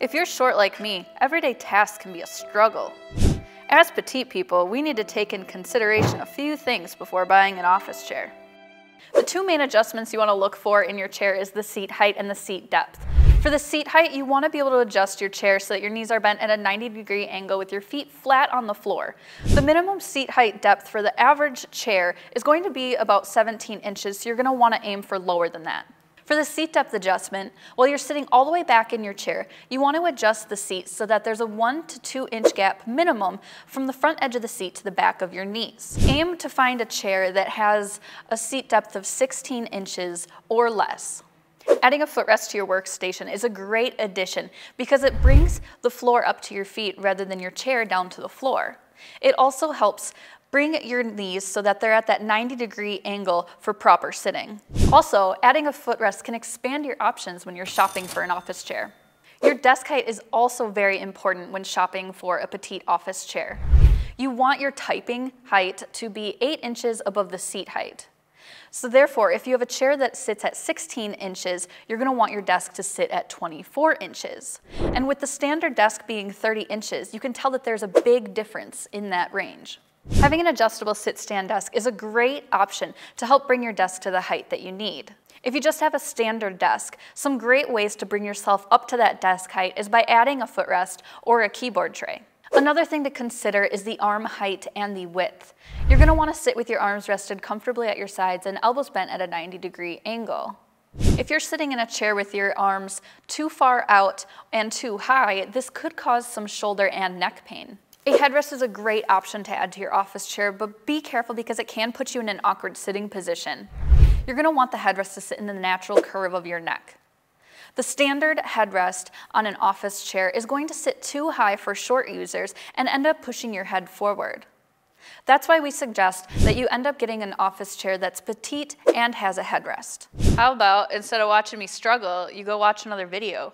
If you're short like me, everyday tasks can be a struggle. As petite people, we need to take in consideration a few things before buying an office chair. The two main adjustments you want to look for in your chair is the seat height and the seat depth. For the seat height, you want to be able to adjust your chair so that your knees are bent at a 90 degree angle with your feet flat on the floor. The minimum seat height depth for the average chair is going to be about 17 inches, so you're going to want to aim for lower than that. For the seat depth adjustment, while you're sitting all the way back in your chair, you want to adjust the seat so that there's a one to two inch gap minimum from the front edge of the seat to the back of your knees. Aim to find a chair that has a seat depth of 16 inches or less. Adding a footrest to your workstation is a great addition because it brings the floor up to your feet rather than your chair down to the floor. It also helps Bring your knees so that they're at that 90 degree angle for proper sitting. Also, adding a footrest can expand your options when you're shopping for an office chair. Your desk height is also very important when shopping for a petite office chair. You want your typing height to be 8 inches above the seat height. So therefore, if you have a chair that sits at 16 inches, you're gonna want your desk to sit at 24 inches. And with the standard desk being 30 inches, you can tell that there's a big difference in that range. Having an adjustable sit-stand desk is a great option to help bring your desk to the height that you need. If you just have a standard desk, some great ways to bring yourself up to that desk height is by adding a footrest or a keyboard tray. Another thing to consider is the arm height and the width. You're going to want to sit with your arms rested comfortably at your sides and elbows bent at a 90 degree angle. If you're sitting in a chair with your arms too far out and too high, this could cause some shoulder and neck pain. A headrest is a great option to add to your office chair, but be careful because it can put you in an awkward sitting position. You're gonna want the headrest to sit in the natural curve of your neck. The standard headrest on an office chair is going to sit too high for short users and end up pushing your head forward. That's why we suggest that you end up getting an office chair that's petite and has a headrest. How about instead of watching me struggle, you go watch another video?